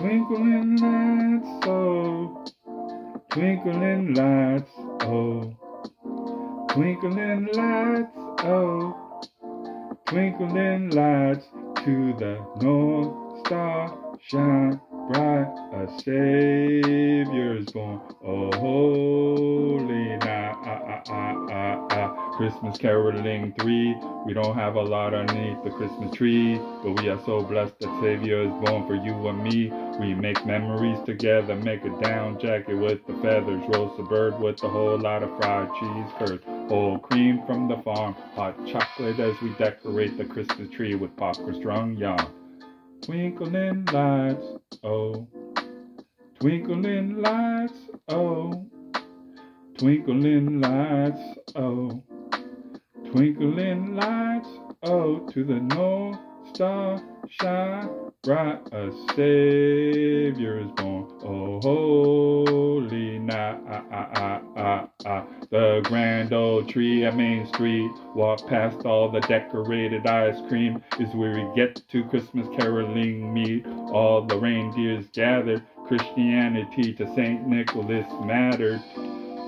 Twinkling lights, oh, twinkling lights, oh, twinkling lights, oh, twinkling lights to the North Star shine bright. A Savior is born. Oh, holy night. Ah, ah, ah, ah, ah. Christmas caroling three. We don't have a lot underneath the Christmas tree, but we are so blessed that Savior is born for you and me. We make memories together, make a down jacket with the feathers, roast a bird with a whole lot of fried cheese curds, whole cream from the farm, hot chocolate as we decorate the Christmas tree with popcorn strung young. Twinkling lights, oh, twinkling lights, oh, twinkling lights, oh, twinkling lights, oh, to the North Star shine bright, a Savior is born. Oh, holy night, ah, ah, ah, the grand old tree at Main Street. Walk past all the decorated ice cream is where we get to Christmas caroling meet. All the reindeers gathered, Christianity to St. Nicholas mattered.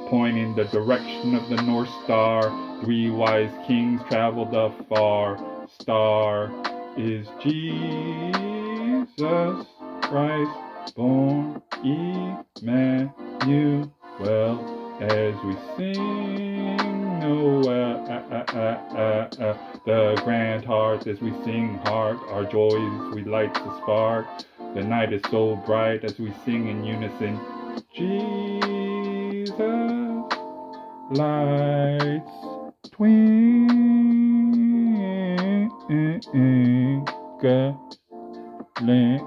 Pointing the direction of the North Star, three wise kings traveled afar. Star is Jesus Christ, born Emmanuel, as we sing Noel, ah, ah, ah, ah, ah. the grand heart as we sing heart, our joys we light the spark. The night is so bright as we sing in unison, Jesus lights twinkling